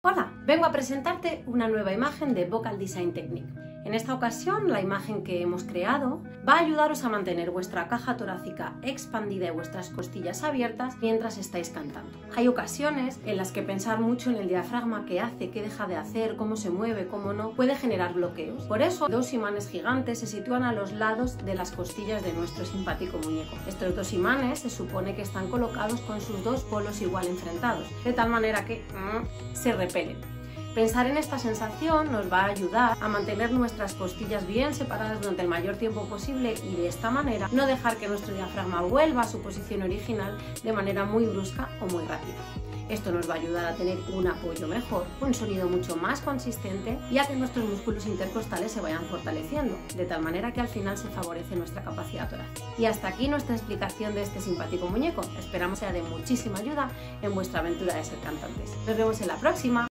Hola, vengo a presentarte una nueva imagen de Vocal Design Technique. En esta ocasión, la imagen que hemos creado va a ayudaros a mantener vuestra caja torácica expandida y vuestras costillas abiertas mientras estáis cantando. Hay ocasiones en las que pensar mucho en el diafragma, qué hace, qué deja de hacer, cómo se mueve, cómo no, puede generar bloqueos. Por eso, dos imanes gigantes se sitúan a los lados de las costillas de nuestro simpático muñeco. Estos dos imanes se supone que están colocados con sus dos polos igual enfrentados, de tal manera que mm, se repelen. Pensar en esta sensación nos va a ayudar a mantener nuestras costillas bien separadas durante el mayor tiempo posible y de esta manera no dejar que nuestro diafragma vuelva a su posición original de manera muy brusca o muy rápida. Esto nos va a ayudar a tener un apoyo mejor, un sonido mucho más consistente y a que nuestros músculos intercostales se vayan fortaleciendo, de tal manera que al final se favorece nuestra capacidad torácica. Y hasta aquí nuestra explicación de este simpático muñeco. Esperamos sea de muchísima ayuda en vuestra aventura de ser cantantes. Nos vemos en la próxima.